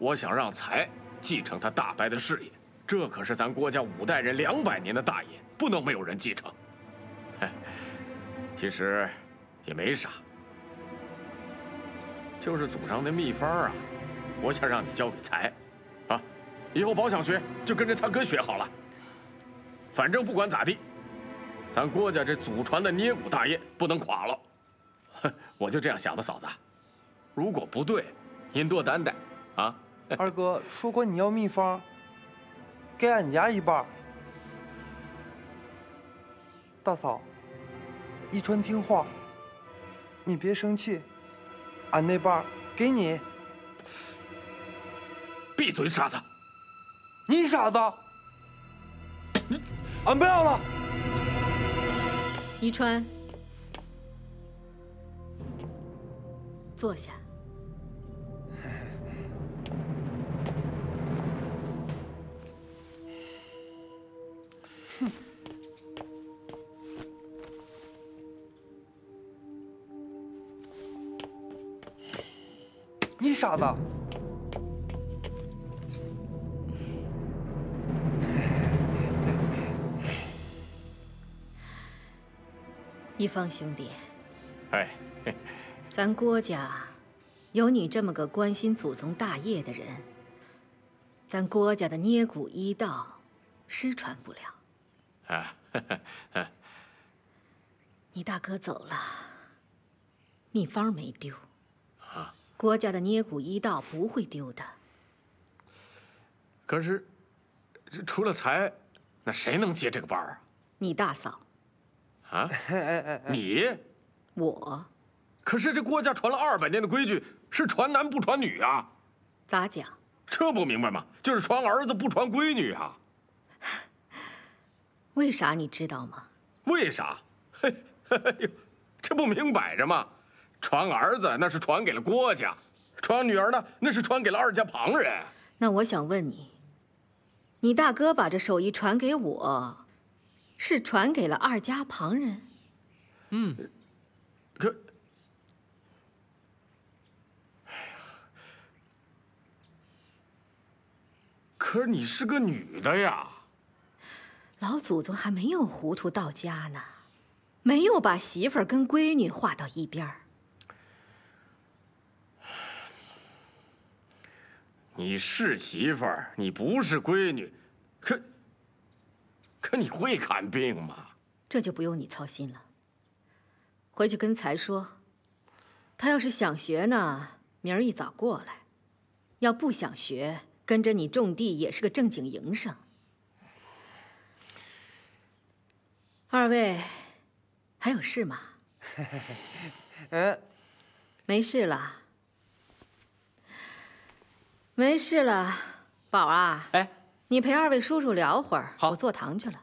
我想让才继承他大伯的事业，这可是咱郭家五代人两百年的大业，不能没有人继承。其实也没啥，就是祖上的秘方啊，我想让你教给才，啊，以后保想学就跟着他哥学好了。反正不管咋地，咱郭家这祖传的捏骨大业不能垮了。我就这样想的，嫂子。如果不对，您多担待，啊。二哥说过你要秘方，给俺家一半。大嫂，一川听话，你别生气，俺那半给你。闭嘴，傻子！你傻子！你，俺不要了。一川，坐下。傻子！一方兄弟，哎，咱郭家有你这么个关心祖宗大业的人，咱郭家的捏骨医道失传不了。啊，你大哥走了，秘方没丢。郭家的捏骨医道不会丢的。可是，除了财，那谁能接这个班啊？你大嫂。啊？你？我。可是这郭家传了二百年的规矩是传男不传女啊。咋讲？这不明白吗？就是传儿子不传闺女啊。为啥你知道吗？为啥？嘿，这不明摆着吗？传儿子那是传给了郭家，传女儿呢那是传给了二家旁人。那我想问你，你大哥把这手艺传给我，是传给了二家旁人？嗯。可，哎呀，可是你是个女的呀。老祖宗还没有糊涂到家呢，没有把媳妇儿跟闺女划到一边儿。你是媳妇儿，你不是闺女，可可你会看病吗？这就不用你操心了。回去跟才说，他要是想学呢，明儿一早过来；要不想学，跟着你种地也是个正经营生。二位还有事吗？嗯，没事了。没事了，宝啊，哎，你陪二位叔叔聊会儿，我坐堂去了。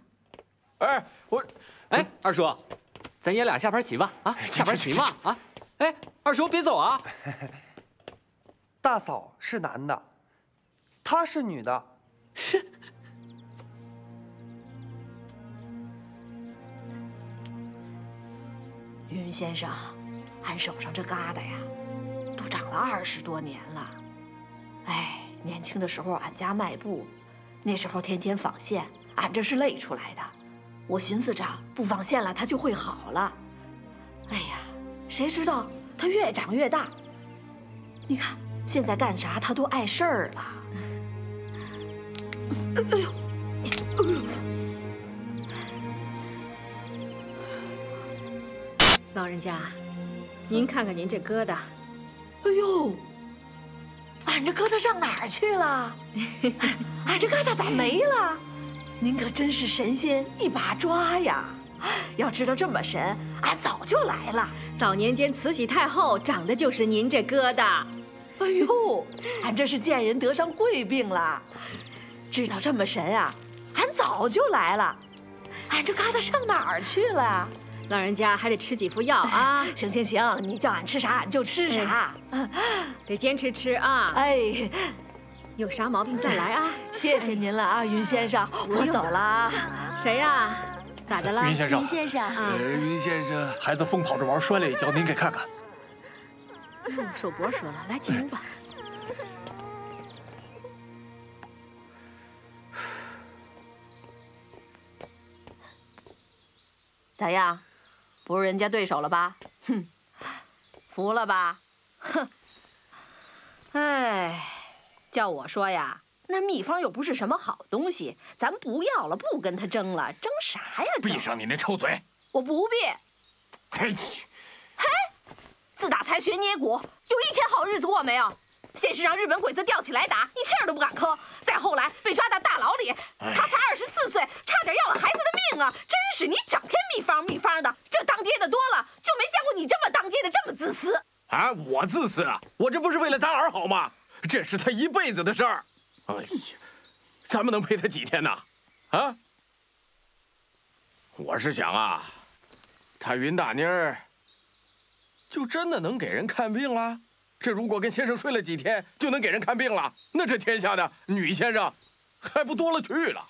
哎，我，哎，二叔，咱爷俩下盘棋吧，啊，下盘棋嘛，啊，哎，二叔别走啊。大嫂是男的，她是女的。云先生，俺手上这疙瘩呀，都长了二十多年了。哎，年轻的时候俺家卖布，那时候天天纺线，俺这是累出来的。我寻思着不纺线了，它就会好了。哎呀，谁知道它越长越大。你看现在干啥它都碍事儿了。哎呦，哎呦！老人家，您看看您这疙瘩。哎呦！俺这疙瘩上哪儿去了？俺 这疙瘩咋没了？您可真是神仙一把抓呀！要知道这么神，俺早就来了。早年间慈禧太后长的就是您这疙瘩。哎呦，俺这是见人得上贵病了。知道这么神啊，俺早就来了。俺这疙瘩上哪儿去了？老人家还得吃几副药啊。行行行你叫俺吃啥俺就吃啥。得坚持吃啊。哎。有啥毛病再来啊。谢谢您了啊云先生我走了啊。谁呀？咋的了？云先生。云先生。啊。云先生孩子疯跑着玩摔了一跤您给看看。手脖折了来进屋吧。咋样？不是人家对手了吧？哼，服了吧？哼！哎，叫我说呀，那秘方又不是什么好东西，咱不要了，不跟他争了，争啥呀？闭上你那臭嘴！我不闭。嘿，嘿，自打才学捏骨，有一天好日子过没有？先是让日本鬼子吊起来打，一气儿都不敢吭；再后来被抓到大牢里，他才二十四岁，差点要了孩子的命啊！真是你整天秘方秘方的，这当爹的多了，就没见过你这么当爹的这么自私啊！我自私啊？我这不是为了咱儿好吗？这是他一辈子的事儿。哎呀，咱们能陪他几天呢？啊？我是想啊，他云大妮儿就真的能给人看病了？这如果跟先生睡了几天就能给人看病了，那这天下的女先生还不多了去了？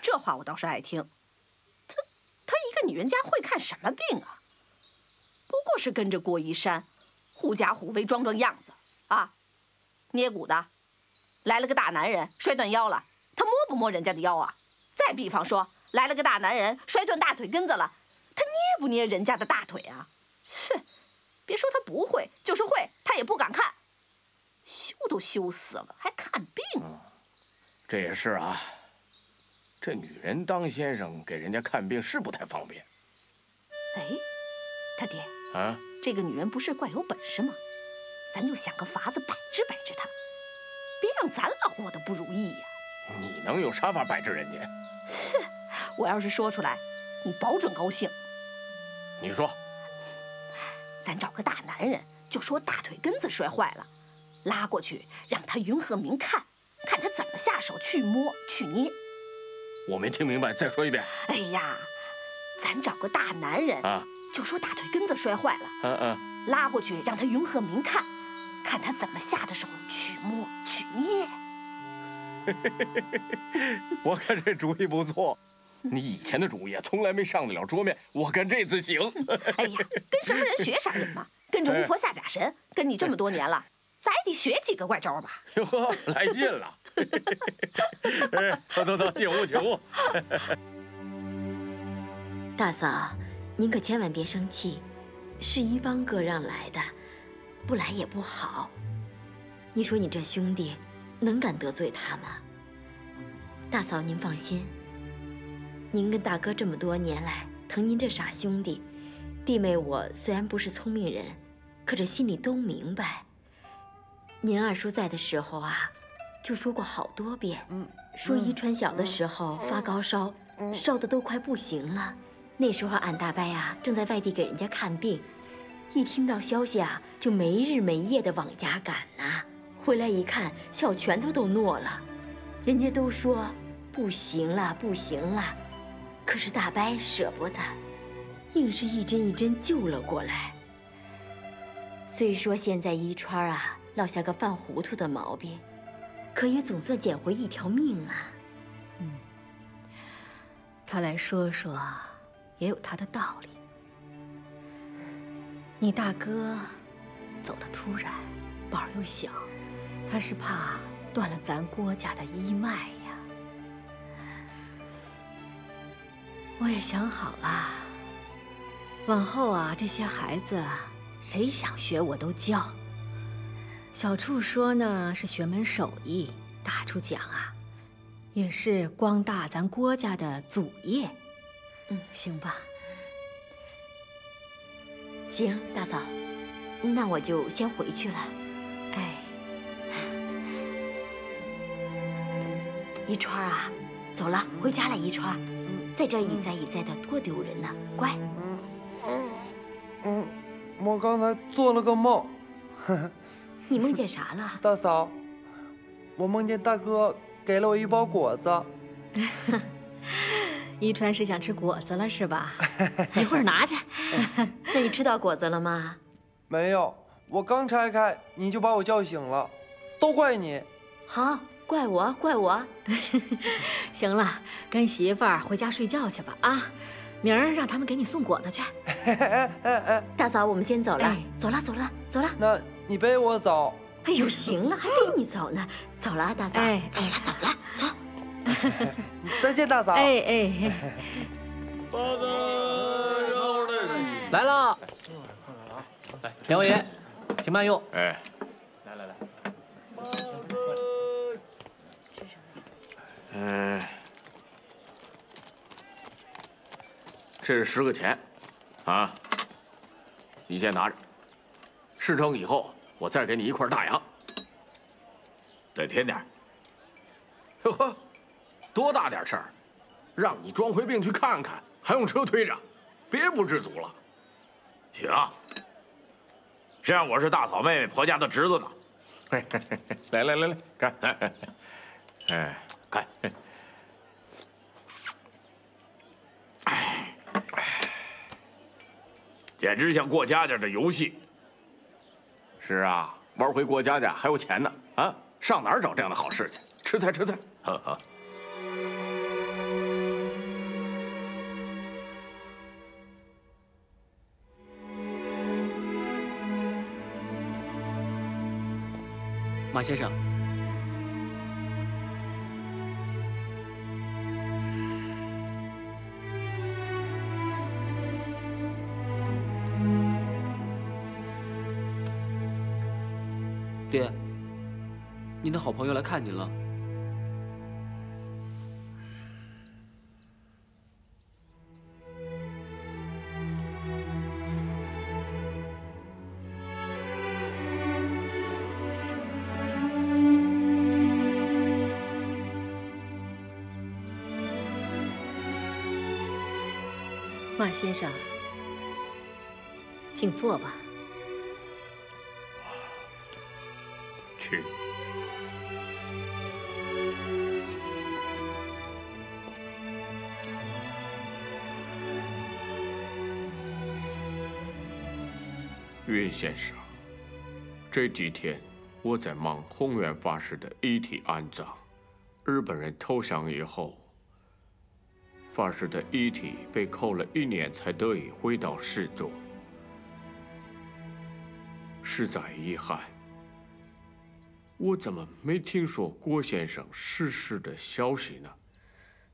这话我倒是爱听。她她一个女人家会看什么病啊？不过是跟着郭一山，狐假虎威装装样子啊。捏骨的，来了个大男人摔断腰了，他摸不摸人家的腰啊？再比方说，来了个大男人摔断大腿根子了，他捏不捏人家的大腿啊？哼！别说他不会，就是会，他也不敢看。羞都羞死了，还看病？这也是啊。这女人当先生给人家看病是不太方便。哎，他爹啊，这个女人不是怪有本事吗？咱就想个法子摆治摆治她，别让咱老过得不如意呀。你能有啥法摆治人家？哼，我要是说出来，你保准高兴。你说。咱找个大男人，就说大腿根子摔坏了，拉过去让他云鹤鸣看，看他怎么下手去摸去捏。我没听明白，再说一遍。哎呀，咱找个大男人啊，就说大腿根子摔坏了，嗯嗯，拉过去让他云鹤鸣看，看他怎么下的手去摸去捏。我看这主意不错。你以前的主意啊，从来没上得了桌面，我看这次行。哎呀，跟什么人学啥人嘛，跟着巫婆下假神，跟你这么多年了，咱也得学几个怪招吧。哟呵，来劲了！哎走走走，进屋进屋。大嫂，您可千万别生气，是一方哥让来的，不来也不好。你说你这兄弟，能敢得罪他吗？大嫂，您放心。您跟大哥这么多年来疼您这傻兄弟，弟妹我虽然不是聪明人，可这心里都明白。您二叔在的时候啊，就说过好多遍，说一川小的时候发高烧，烧的都快不行了。那时候俺大伯啊正在外地给人家看病，一听到消息啊就没日没夜的往家赶呐。回来一看，小拳头都糯了，人家都说不行了，不行了。可是大伯舍不得，硬是一针一针救了过来。虽说现在一川啊落下个犯糊涂的毛病，可也总算捡回一条命啊。嗯，他来说说，也有他的道理。你大哥走的突然，宝又小，他是怕断了咱郭家的一脉。我也想好了，往后啊，这些孩子谁想学我都教。小处说呢，是学门手艺；大处讲啊，也是光大咱郭家的祖业。嗯，行吧。行，大嫂，那我就先回去了。哎，一川啊，走了，回家了，一川。在这一栽一栽的，多丢人呐！乖。嗯嗯嗯，我刚才做了个梦。你梦见啥了？大嫂，我梦见大哥给了我一包果子。一川是想吃果子了是吧？一会儿拿去。那你吃到果子了吗？没有，我刚拆开你就把我叫醒了，都怪你。好。怪我，怪我。行了，跟媳妇儿回家睡觉去吧啊！明儿让他们给你送果子去。哎哎哎大嫂，我们先走了，走了，走了，走了。那你背我走。哎呦，行了，还背你走呢。走了，大嫂。哎，走了，走了，走。再见，大嫂。哎哎。来了，两位爷，请慢用。哎，来来来，嗯，这是十个钱，啊，你先拿着，事成以后我再给你一块大洋。再添点。哟 呵，多大点事儿，让你装回病去看看，还用车推着，别不知足了。行，谁让我是大嫂妹妹婆家的侄子呢？来来来来，干！哎，看，简直像过家家的游戏。是啊，玩回过家家还有钱呢啊！上哪儿找这样的好事去？吃菜吃菜。呵呵，马先生，爹，您的好朋友来看您了。马先生，请坐吧。先生，这几天我在忙宏源法师的遗体安葬。日本人投降以后，法师的遗体被扣了一年才得以回到市中，实在遗憾。我怎么没听说郭先生逝世的消息呢？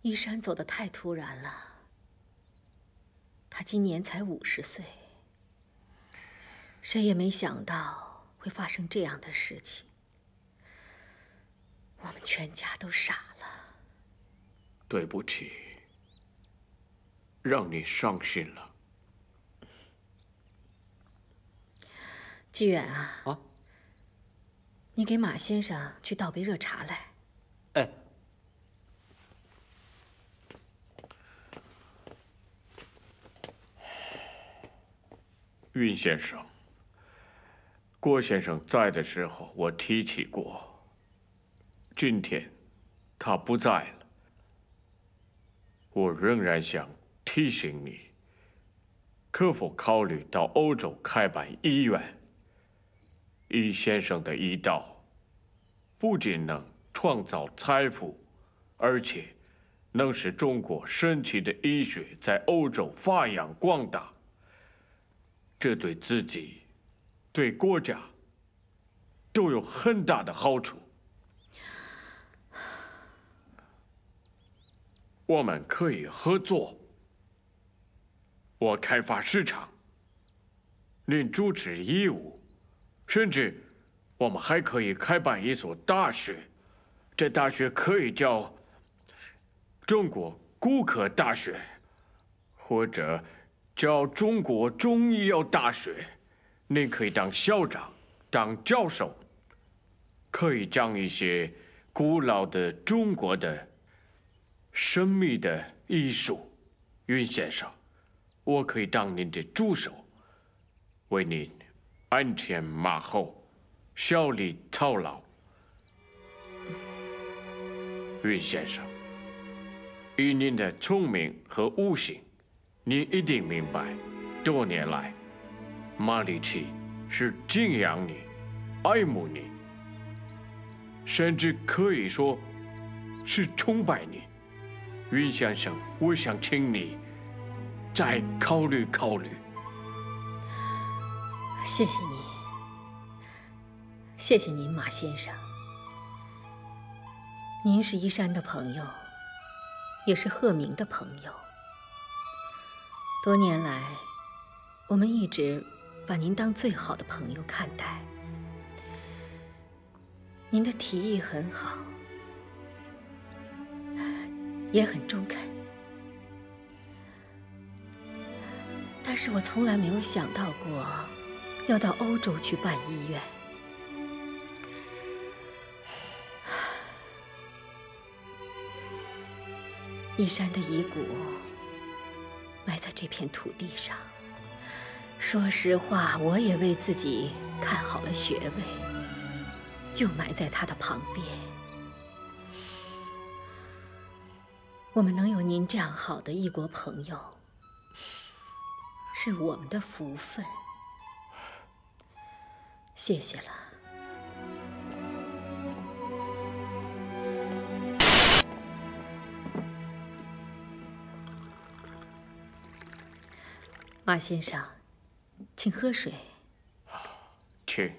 依山走得太突然了，他今年才五十岁，谁也没想到会发生这样的事情，我们全家都傻了。对不起，让你伤心了。纪远啊，啊，你给马先生去倒杯热茶来。哎，云先生，郭先生在的时候，我提起过。今天他不在了，我仍然想提醒你，可否考虑到欧洲开办医院？易先生的医道不仅能创造财富，而且能使中国神奇的医学在欧洲发扬光大。这对自己、对国家都有很大的好处。我们可以合作，我开发市场，您主持业务，甚至我们还可以开办一所大学。这大学可以叫中国骨科大学，或者叫中国中医药大学。您可以当校长，当教授，可以讲一些古老的中国的。神秘的艺术，云先生，我可以当您的助手，为您鞍前马后，效力操劳。云先生，以您的聪明和悟性，您一定明白，多年来，马里奇是敬仰你、爱慕你，甚至可以说是崇拜你。云先生，我想请你再考虑考虑。谢谢你，谢谢您，马先生。您是依山的朋友，也是鹤鸣的朋友。多年来，我们一直把您当最好的朋友看待。您的提议很好，也很中肯，但是我从来没有想到过要到欧洲去办医院。一山的遗骨埋在这片土地上。说实话，我也为自己看好了穴位，就埋在他的旁边。我们能有您这样好的异国朋友，是我们的福分。谢谢了。马先生，请喝水。请。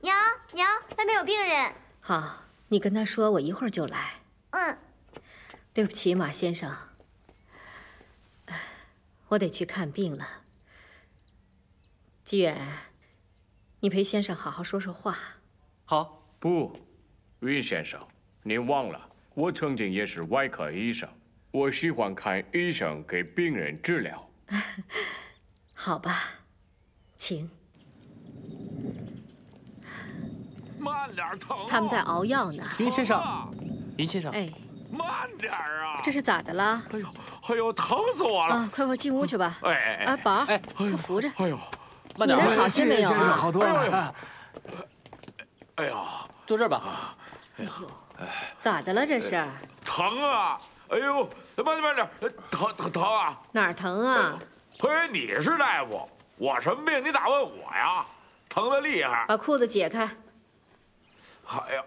娘娘，外面有病人。好，你跟他说，我一会儿就来。嗯。对不起，马先生，我得去看病了。纪远，你陪先生好好说说话。好。不，云先生，您忘了，我曾经也是外科医生。我喜欢看医生给病人治疗。好吧，请。慢点疼！他们在熬药呢。云先生，云先生，哎，慢点啊！这是咋的了？哎呦，哎呦，疼死我了！啊，快快进屋去吧。哎哎哎，啊，宝儿，哎，快扶着。哎呦，慢点。你那好些没有啊？好多了。哎呦，坐这儿吧。哎呦，咋的了这是？疼啊！哎呦，慢点慢点，疼疼疼啊！哪儿疼啊？嘿，你是大夫，我什么病你咋问我呀？疼的厉害。把裤子解开。哎呀，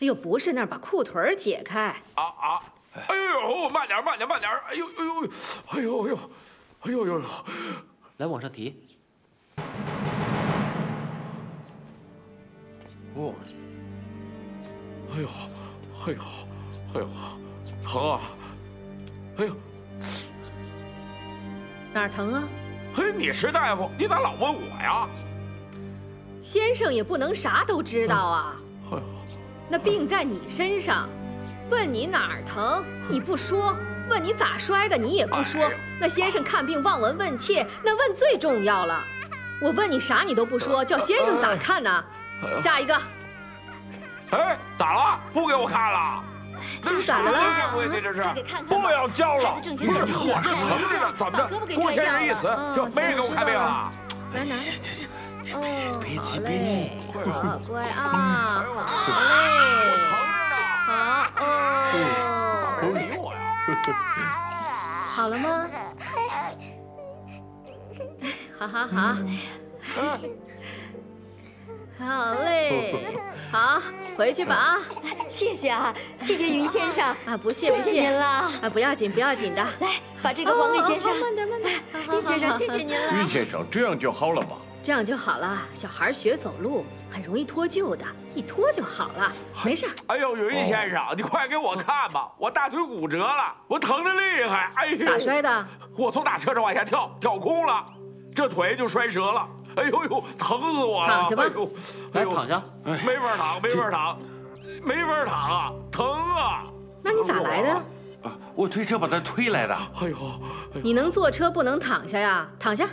哎呦，不是那儿，把裤腿解开。啊啊！哎呦，慢点慢点慢点！哎呦哎呦哎呦哎呦哎呦呦呦！来，往上提。哦。哎呦，哎呦，哎呦，疼啊！哎呦，哪儿疼啊？嘿，你是大夫，你咋老问我呀？先生也不能啥都知道啊。哎呦，那病在你身上，问你哪儿疼你不说，问你咋摔的你也不说。那先生看病望闻问切，那问最重要了。我问你啥你都不说，叫先生咋看呢？下一个。哎，咋了？不给我看了？这是咋的了？这。不要教了！不是，我是疼着呢，怎么着？郭先生一死就没人给我看病了。来拿着。哦，别急别急，好乖啊，好嘞，好哦。不理我呀？好了吗？好好好。好嘞，好，回去吧啊！谢谢啊，谢谢云先生啊，不谢不谢您了啊，不要紧不要紧的，来把这个还给先生。慢点慢点，云先生谢谢您了。云先生，这样就好了吗？这样就好了。小孩学走路很容易脱臼的，一脱就好了，没事。哎呦，云先生，你快给我看吧，我大腿骨折了，我疼的厉害。哎呦，咋摔的？我从大车上往下跳，跳空了，这腿就摔折了。哎呦呦，疼死我了！躺下吧，来躺下。没法躺，没法躺，没法躺啊，疼啊！那你咋来的？啊，我推车把他推来的。哎呦，你能坐车不能躺下呀？躺下。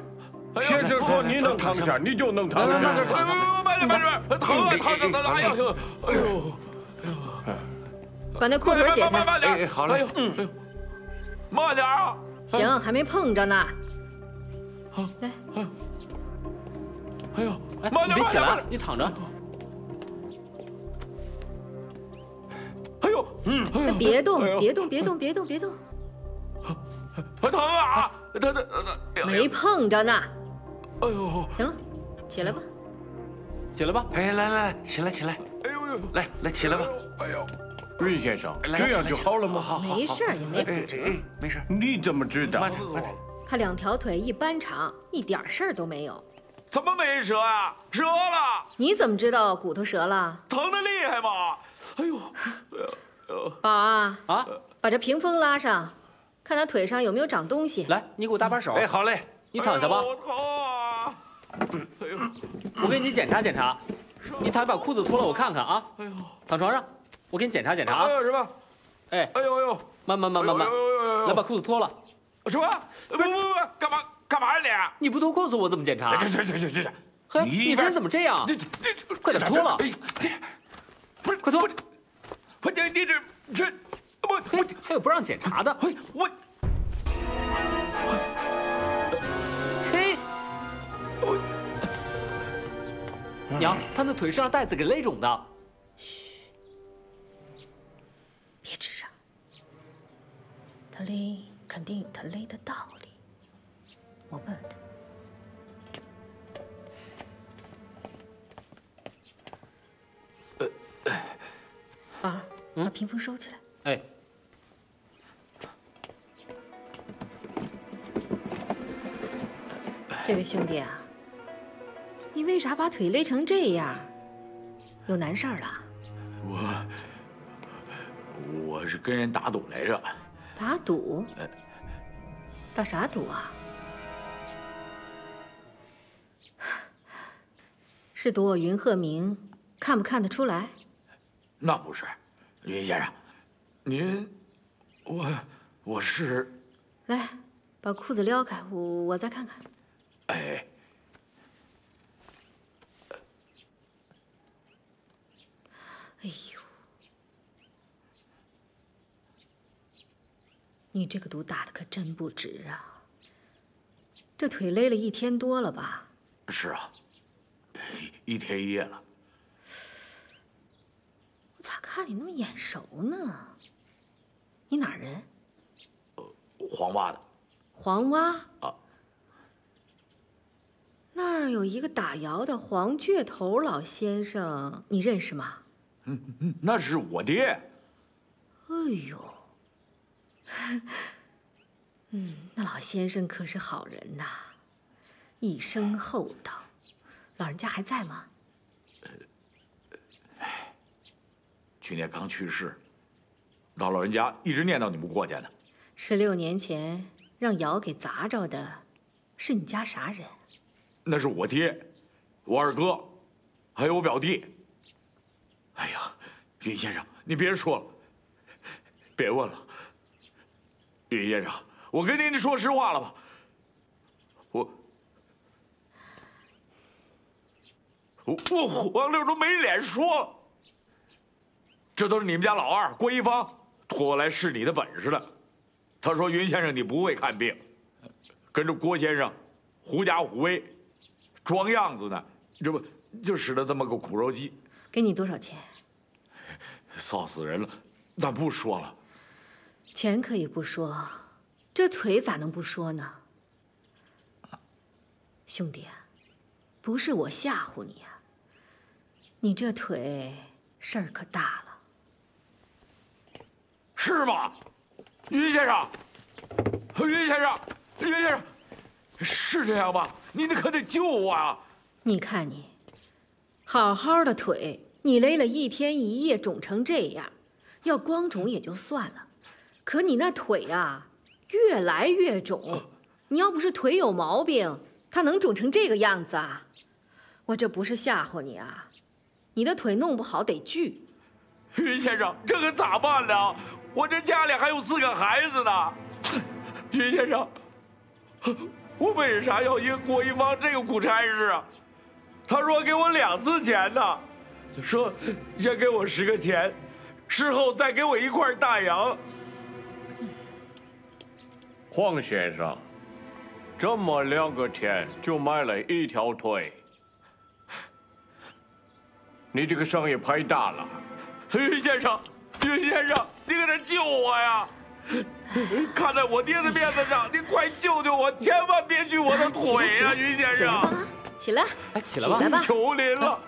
先生说你能躺下，你就能躺下。慢点，慢点，慢点，疼啊，疼疼疼！哎呦，哎呦，哎呦，把那裤腿解开。慢点，哎，好嘞，嗯，慢点啊。行，还没碰着呢。好，来。哎呦，你别起来，你躺着。哎呦，嗯，那别动，别动，别动，别动，别动。疼啊！疼疼疼！没碰着呢。哎呦，行了，起来吧。起来吧。哎，来来，起来起来。哎呦呦，来来起来吧。哎呦，瑞先生，这样就好了吗？好，好，没事也没骨折。哎，没事。你怎么知道？慢点，慢点。他两条腿一般长，一点事儿都没有。怎么没折啊？折了！你怎么知道骨头折了？疼的厉害吗？哎呦，哎呦！宝啊啊！把这屏风拉上。看他腿上有没有长东西。来，你给我搭把手。哎，好嘞。你躺下吧。哎呦疼啊！哎呦，我给你检查检查。你躺，把裤子脱了，我看看啊。哎呦，躺床上，我给你检查检查啊。哎呦什么？哎，哎呦呦，慢慢慢慢慢来把裤子脱了。什么？不不不，干嘛干嘛呀你你不脱裤子，我怎么检查？你？这这这这这，嘿，你你这人怎么这样？这这快点脱了哎这不是快脱！不你你这这不嘿，还有不让检查的。我我嘿，娘，他那腿是让带子给勒肿的。嘘别吱声。他勒肯定有他勒的道理，我问问他。宝儿，把屏风收起来。哎，这位兄弟啊，你为啥把腿勒成这样？有难事儿了？我我是跟人打赌来着，打赌？打啥赌啊？是赌我云鹤鸣看不看得出来？那不是，云先生，您我我是来，把裤子撩开，我我再看看。哎哎呦，你这个毒打的可真不值啊！这腿勒了一天多了吧？是啊，一一天一夜了。我咋看你那么眼熟呢？你哪儿人？黄洼的黄洼啊。那儿有一个打窑的黄倔头老先生，你认识吗？嗯那是我爹。哎呦，嗯，那老先生可是好人呐，一生厚道。老人家还在吗？去年刚去世，老老人家一直念叨你们郭家呢。十六年前让窑给砸着的，是你家啥人？那是我爹，我二哥，还有我表弟。哎呀，云先生，你别说了，别问了。云先生，我跟您说实话了吧，我我黄六都没脸说。这都是你们家老二郭一方托我来试你的本事的。他说云先生你不会看病，跟着郭先生狐假虎威，装样子呢，这不就使了这么个苦肉计，给你多少钱？臊死人了。咱不说了，钱可以不说，这腿咋能不说呢？兄弟啊，不是我吓唬你啊，你这腿事儿可大了。是吗？云先生，云先生，云先生，是这样吧？您可得救我啊！你看你，好好的腿，你勒了一天一夜，肿成这样，要光肿也就算了，可你那腿啊，越来越肿。你要不是腿有毛病，它能肿成这个样子啊？我这不是吓唬你啊，你的腿弄不好得锯。云先生，这可咋办呢？我这家里还有四个孩子呢。云先生，我为啥要应郭一芳这个苦差事啊？他说给我两次钱呢，说先给我十个钱，事后再给我一块大洋。黄先生，这么两个钱就买了一条腿，你这个伤也拍大了。云先生，云先生，你可得救我呀！看在我爹的面子上，你快救救我，千万别锯我的腿呀，云先生！起来，哎，起来吧，起来吧求您了。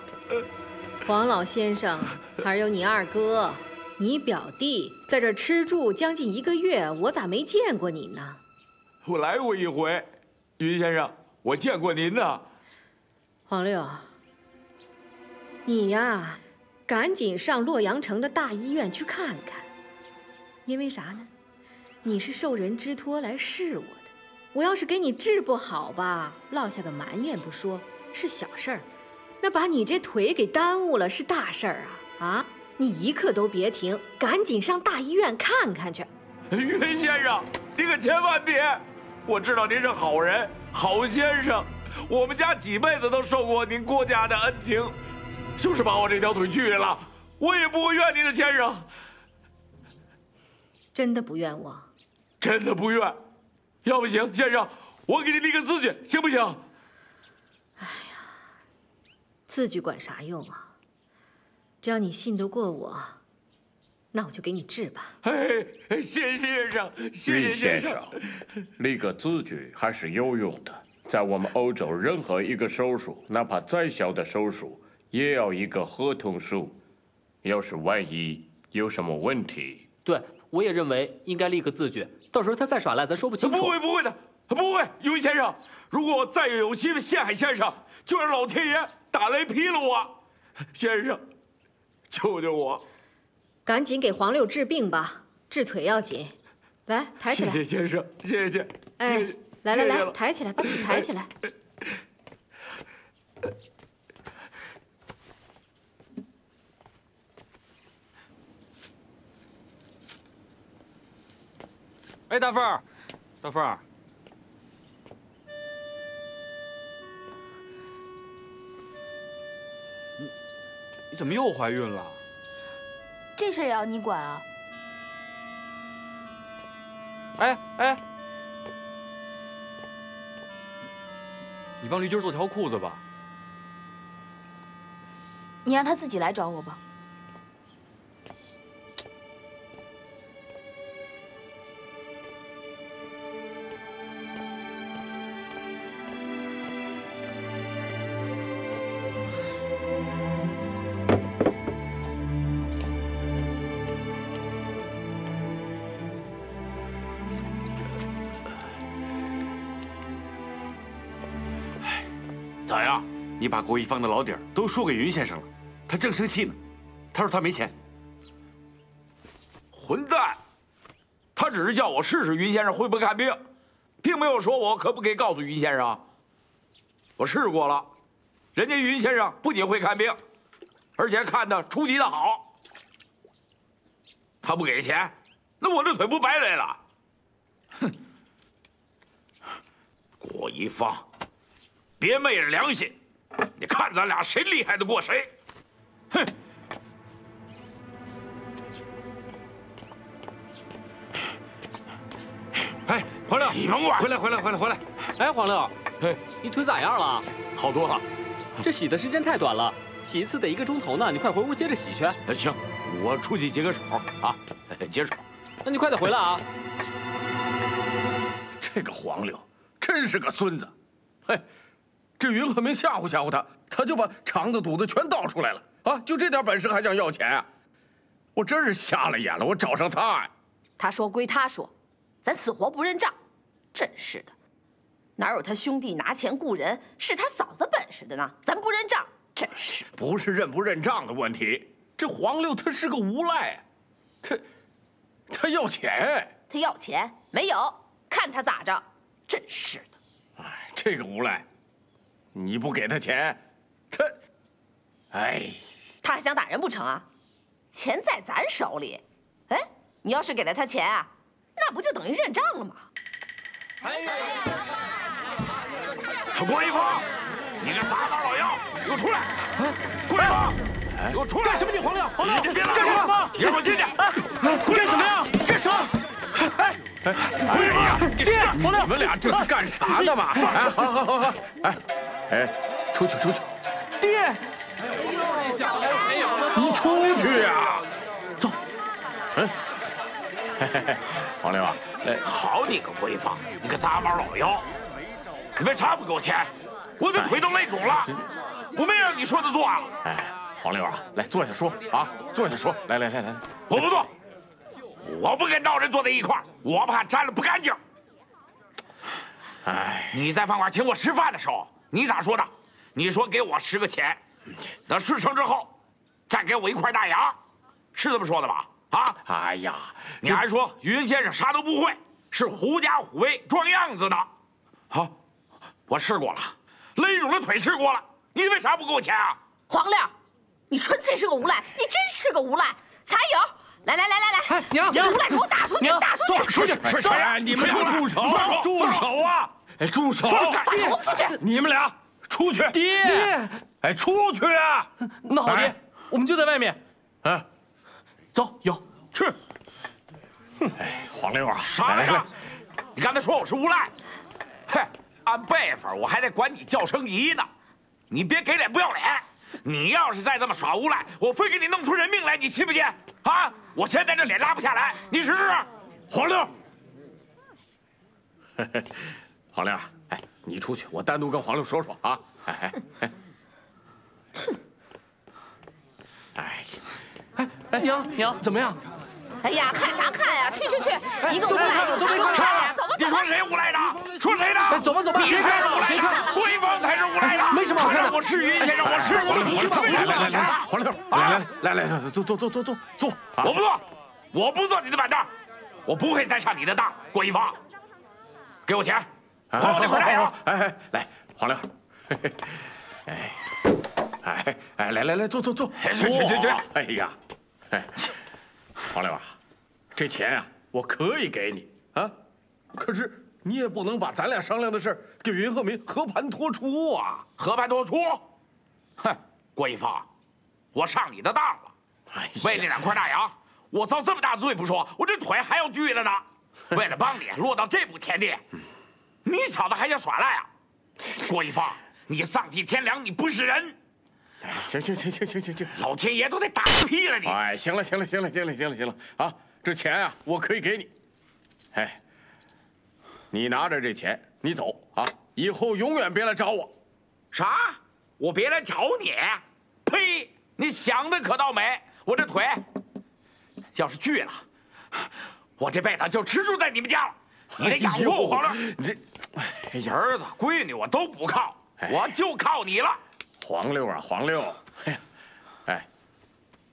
黄老先生，还有你二哥、你表弟在这儿吃住将近一个月，我咋没见过你呢？我来过一回，云先生，我见过您呢。黄六，你呀，赶紧上洛阳城的大医院去看看，因为啥呢？你是受人之托来试我的，我要是给你治不好吧，落下个埋怨不说，是小事儿；那把你这腿给耽误了，是大事儿啊！啊，你一刻都别停，赶紧上大医院看看去。云先生，你可千万别！我知道您是好人，好先生，我们家几辈子都受过您郭家的恩情，就是把我这条腿锯了，我也不会怨您的，先生。真的不怨我？真的不怨。要不行，先生，我给你立个字据，行不行？哎呀，字据管啥用啊？只要你信得过我，那我就给你治吧。哎，谢谢先生，谢谢先生。立个字据还是有用的。在我们欧洲，任何一个手术，哪怕再小的手术，也要一个合同书。要是万一有什么问题，对。我也认为应该立个字据，到时候他再耍赖，咱说不清楚。不会，不会的，不会。尤先生，如果我再有心陷害先生，就让老天爷打雷劈了我。先生，救救我！赶紧给黄六治病吧，治腿要紧。来，抬起来。谢谢先生，谢谢。哎，来来来，抬起来，把腿抬起来。哎，大凤儿，大凤儿，你你怎么又怀孕了？这事也要你管啊？哎哎，你帮驴筋做条裤子吧。你让他自己来找我吧。你把郭一方的老底儿都说给云先生了，他正生气呢。他说他没钱。混蛋！他只是叫我试试云先生会不会看病，并没有说我可不可以告诉云先生。我试过了，人家云先生不仅会看病，而且看的出奇的好。他不给钱，那我这腿不白来了？哼！郭一芳，别昧着良心！你看咱俩谁厉害的过谁？哼！哎，黄六，你甭管，回来，回来，回来，回来！哎，黄六，嘿，你腿咋样了？好多了。这洗的时间太短了，洗一次得一个钟头呢。你快回屋接着洗去。那行，我出去解个手啊，解手。那你快点回来啊！这个黄六真是个孙子，嘿。这云鹤明吓唬吓唬他，他就把肠子肚子全倒出来了啊！就这点本事还想要钱啊？我真是瞎了眼了！我找上他呀！他说归他说，咱死活不认账，真是的！哪有他兄弟拿钱雇人是他嫂子本事的呢？咱不认账，真是不是认不认账的问题。这黄六他是个无赖，他他要钱，他要钱没有？看他咋着？真是的！哎，这个无赖。你不给他钱，他，哎，他还想打人不成啊？钱在咱手里，哎，你要是给了他钱啊，那不就等于认账了吗？哎呀！郭一峰，你个杂毛老妖，给我出来！郭一峰，给我出来！干什么？你黄六，黄六，别干什么？你让我进去！干什么呀？干什么？哎哎，哎呀，爹，黄六，你们俩这是干啥呢嘛？哎，好好好好，哎。哎，出去出去！爹，你出去呀！走。嗯，黄六啊，哎，好你个鬼方，你个杂毛老妖，你为啥不给我钱？我的腿都累肿了，我没让你说的做啊！哎，黄六啊，来坐下说啊，坐下说。来来来来，我不坐，我不跟闹人坐在一块儿，我怕沾了不干净。哎，你在饭馆请我吃饭的时候。你咋说的？你说给我十个钱，等事成之后，再给我一块大洋，是这么说的吧？啊？哎呀，你还说云先生啥都不会，是狐假虎威装样子的。好，我试过了，勒肿了腿试过了，你为啥不给我钱啊？黄亮，你纯粹是个无赖，你真是个无赖！才有，来来来来来，哎娘这个无赖给我打出去，娘打出去！出去是谁呀？你们俩住手！住手啊！哎，住手！把他轰出去！你们俩出去！爹，爹，哎，出去啊！那好，爹，我们就在外面。啊，走，有去。哎，黄六啊，啥来着？你刚才说我是无赖，嘿，按辈分我还得管你叫声姨呢，你别给脸不要脸！你要是再这么耍无赖，我非给你弄出人命来，你信不信？啊！我现在这脸拉不下来，你试试。黄六，黄六，哎，你出去，我单独跟黄六说说啊！哎哎哎，哎呀，哎哎，娘娘怎么样？哎呀，看啥看呀？去去去！一个无赖有啥可看呀？走吧走吧！你说谁无赖的？说谁的？哎，走吧走吧！你才是无赖的，郭一方才是无赖的。没什么好看的。我是云先生，我是黄六，来来来，黄六，来来来来来，坐坐坐坐坐坐。我不坐，我不坐你的板凳，我不会再上你的当。郭一芳，给我钱，还我那块大洋。哎哎，来，黄六，哎哎哎，来来来，坐坐坐，去去去去！哎呀，哎，黄六啊，这钱啊，我可以给你啊，可是你也不能把咱俩商量的事给云鹤鸣和盘托出啊！和盘托出？哼，郭一峰，我上你的当了。哎，为那两块大洋，我遭这么大罪不说，我这腿还要锯了呢。为了帮你落到这步田地，你小子还想耍赖啊？郭一方，你丧尽天良，你不是人！哎，行行行行行行行，老天爷都得打屁了你！哎，行了行了行了行了行了行了啊，这钱啊，我可以给你。哎，你拿着这钱，你走啊，以后永远别来找我。啥？我别来找你？呸！你想的可倒美！我这腿要是锯了，我这辈子就吃住在你们家了。你得养活我，黄六。你这，儿子、闺女我都不靠，我就靠你了。黄六啊，黄六，哎呀，哎，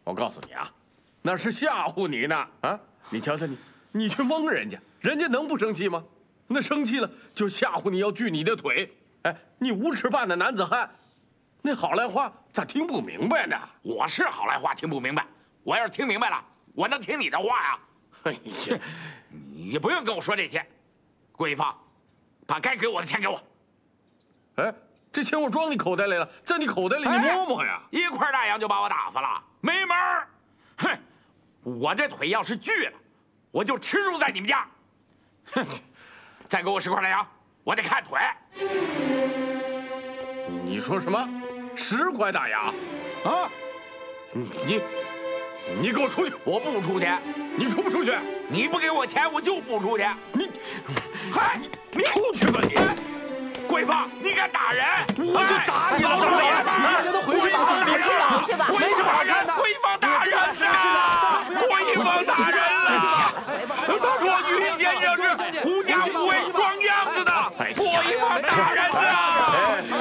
我告诉你啊，那是吓唬你呢啊！你瞧瞧你，你去蒙人家，人家能不生气吗？那生气了就吓唬你要锯你的腿。哎，你无耻办的男子汉，那好赖话咋听不明白呢？我是好赖话听不明白，我要是听明白了，我能听你的话呀？哎呀，你不用跟我说这些，郭一芳，把该给我的钱给我。哎，这钱我装你口袋里了，在你口袋里你摸摸呀。一块大洋就把我打发了，没门儿！哼，我这腿要是锯了，我就吃住在你们家。哼，再给我十块大洋，我得看腿。你说什么？十块大洋？啊？你，你给我出去！我不出去。你出不出去？你不给我钱，我就不出去。你，嗨，你出去吧你！桂芳，你敢打人？我就打你了！大家都回去吧，回去吧，回去吧。没什么好看的。桂芳打人啊！桂芳打人了！他说于先生是狐假虎威、装样子的。桂芳打人了！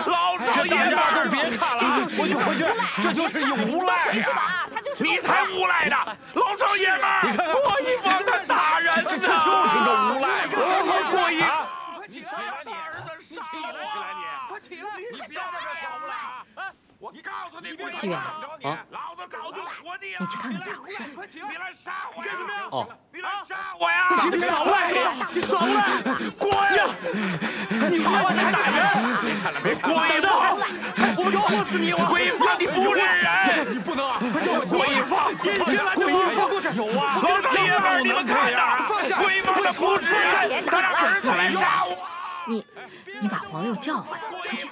老少爷们都别看了，回去回去，这就是一无赖呀！你才无赖呢！老少爷们，你看看郭一芳他打人，这这就是个无赖！郭一，你起来你！你起来起来你！快起来！你别在这小无赖啊！我告诉你，志远啊，老子早就活腻了！你去看看咋回事？你来杀我呀！哦，你来杀我呀！你耍无赖呀！你耍无赖！滚！你把我打人！别看了，别郭一芳，我拖死你！我郭一芳，你不是人！你不能啊！郭一芳，郭一芳，有啊！老少爷们，你们看着，郭一芳他，儿子来杀我！你，你把黄六叫回来，快去！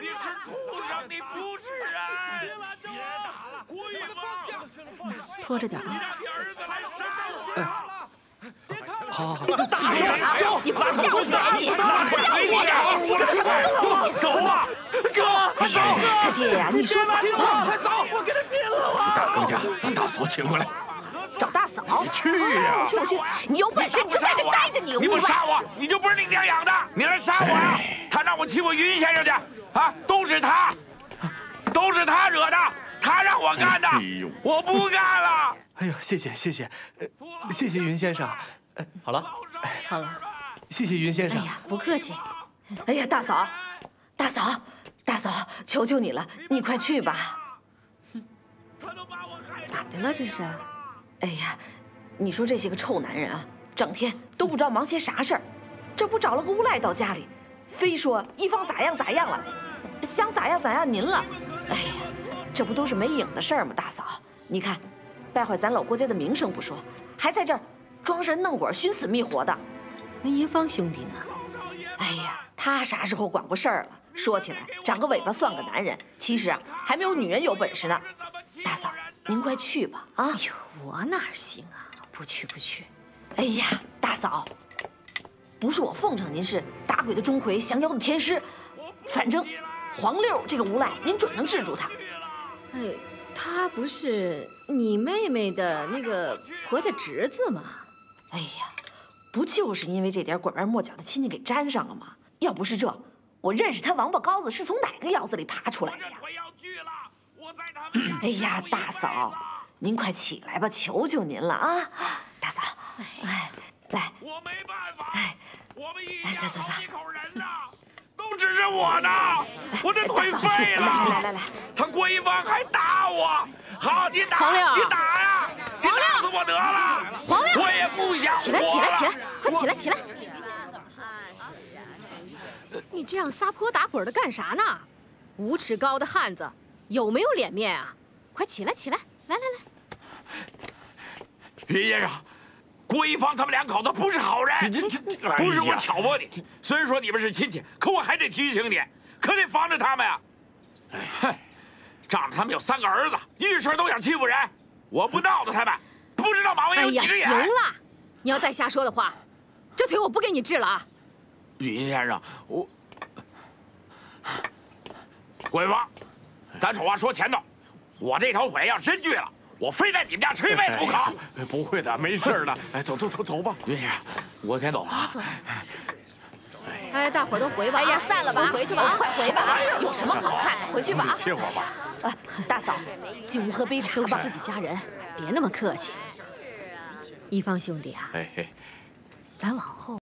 你是畜生，你不是人！别打了，郭一芳，拖着点啊！你让你儿子来杀我！好，好，打我！你不要钱你？不要我！走啊，哥，走！他爹呀，你说咋办？快走！我跟他拼了！我大更家把大嫂请过来。找大嫂？去呀！去去！你有本事你就在这待着，你你不杀我，你就不是你娘养的！你来杀我呀！他让我欺负云先生去，啊，都是他，都是他惹的，他让我干的，我不干了！哎呦，谢谢谢谢，呃谢谢云先生。呃好了，好了，谢谢云先生。哎呀，不客气。哎呀，大嫂，大嫂，大嫂，求求你了，你快去吧。咋的了这是？哎呀，你说这些个臭男人啊，整天都不知道忙些啥事儿，这不找了个无赖到家里，非说一方咋样咋样了，想咋样咋样您了。哎呀，这不都是没影的事儿吗？大嫂，你看，败坏咱老郭家的名声不说，还在这儿装神弄鬼、寻死觅活的。那一方兄弟呢？哎呀，他啥时候管过事儿了？说起来，长个尾巴算个男人，其实啊，还没有女人有本事呢。大嫂，您快去吧！啊，哎呦，我哪行啊？不去不去。哎呀，大嫂，不是我奉承您是打鬼的钟馗，降妖的天师，反正黄六这个无赖，您准能治住他。哎，他不是你妹妹的那个婆家侄子吗？哎呀，不就是因为这点拐弯抹角的亲戚给沾上了吗？要不是这，我认识他王八羔子是从哪个窑子里爬出来的呀？哎呀，大嫂，您快起来吧，求求您了啊！大嫂，哎，来，我没办法，哎，我们一哎，走走走，几口人呐，都指着我呢，我这腿废了。来来来来，他郭一方还打我，好，你打，黄六你打呀，你打死我得了。黄六，我也不想起来起来起来，快起来起来！呃你这样撒泼打滚的干啥呢？五尺高的汉子，有没有脸面啊？快起来起来！来来来，云先生，郭一方他们两口子不是好人，这这这不是我挑拨你。虽然说你们是亲戚，可我还得提醒你，可得防着他们呀。哎，哼，仗着他们有三个儿子，遇事都想欺负人，我不闹腾他们，不知道马王哎呀，有几只眼。行了，你要再瞎说的话，这腿我不给你治了啊！云先生，我郭一方，咱丑话说前头，我这条腿要真锯了，我非在你们家吃一辈子不可。哎不会的，没事的。哎，走走走走吧。云先生，我先走了。走。哎，大伙都回吧！哎呀，散了吧，都回去吧啊！快回吧啊！有什么好看的？回去吧啊！歇会儿吧。哎，大嫂，进屋喝杯茶吧。都是自己家人，别那么客气。一方兄弟啊，哎哎，咱往后。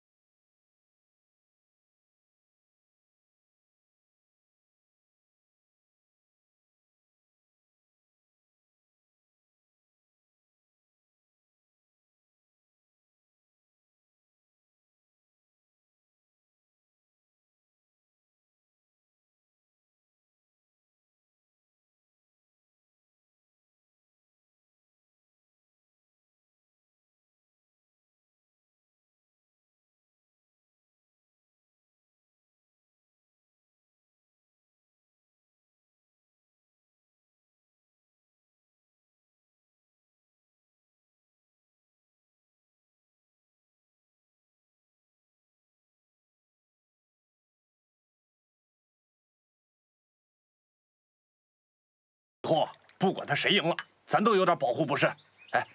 不管他谁赢了，咱都有点保护不是？哎，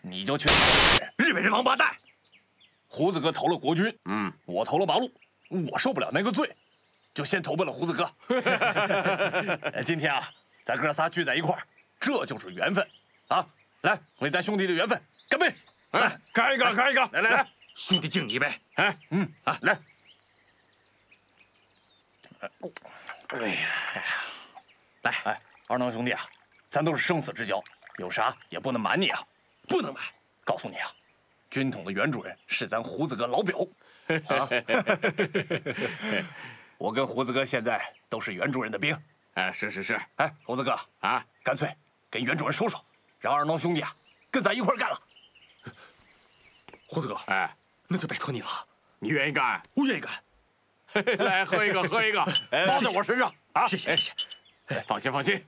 你就去日本人王八蛋！胡子哥投了国军，嗯，我投了八路，我受不了那个罪，就先投奔了胡子哥。哎今天啊，咱哥仨聚在一块儿，这就是缘分啊！来，为咱兄弟的缘分干杯！来，干一个，干一个！来来来，兄弟敬你一杯！哎，嗯啊，来。哎呀，来，哎，二能兄弟啊，咱都是生死之交，有啥也不能瞒你啊，不能瞒。告诉你啊，军统的袁主任是咱胡子哥老表啊。我跟胡子哥现在都是袁主任的兵。哎，是是是。哎，胡子哥啊，干脆跟袁主任说说，让二孬兄弟啊跟咱一块干了。胡子哥，哎，那就拜托你了。你愿意干？我愿意干。来，喝一个，喝一个，哎包在我身上啊！谢谢谢谢。哎放心放心。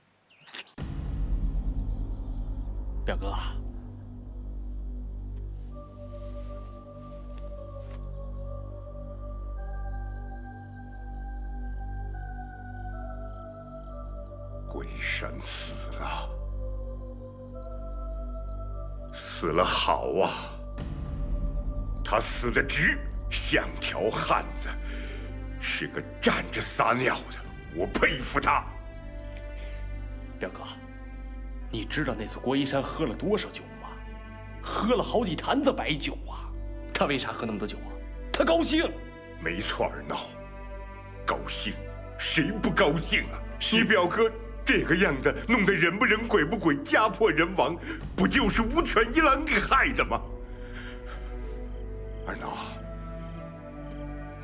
表哥，鬼神死了，死了好啊！他死的直，像条汉子，是个站着撒尿的，我佩服他。表哥，你知道那次郭一山喝了多少酒吗？喝了好几坛子白酒啊。他为啥喝那么多酒啊？他高兴。没错，二闹，高兴，谁不高兴啊？你表哥这个样子，弄得人不人，鬼不鬼，家破人亡，不就是吴犬一郎给害的吗？二闹，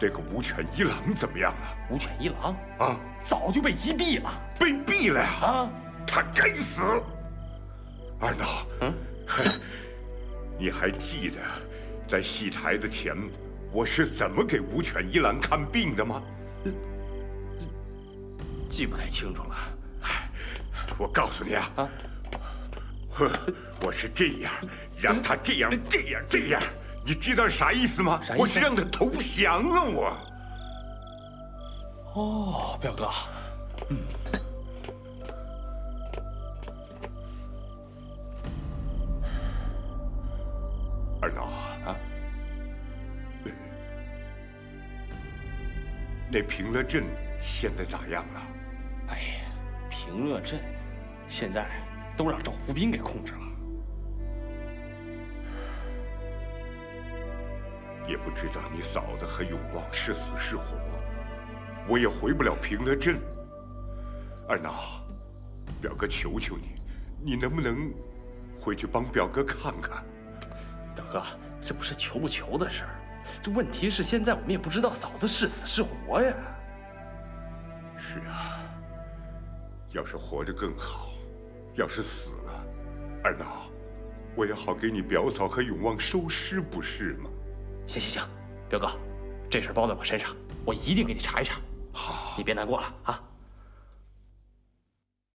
那个吴犬一郎怎么样了？吴犬一郎啊，早就被击毙了。被毙了呀！啊，他该死。二闹，嗯，你还记得在戏台子前我是怎么给吴犬一郎看病的吗？记不太清楚了。我告诉你啊，啊，我是这样，让他这样，这样，这样，你知道啥意思吗？我是让他投降啊！我。哦，表哥，嗯。那平乐镇现在咋样了？哎呀，平乐镇现在都让赵福斌给控制了。也不知道你嫂子和永旺是死是活，我也回不了平乐镇。二闹，表哥求求你，你能不能回去帮表哥看看？表哥，这不是求不求的事儿，这问题是现在我们也不知道嫂子是死是活呀。是啊，要是活着更好，要是死了，二闹，我也好给你表嫂和永旺收尸，不是吗？行行行，表哥，这事包在我身上，我一定给你查一查。好，你别难过了啊。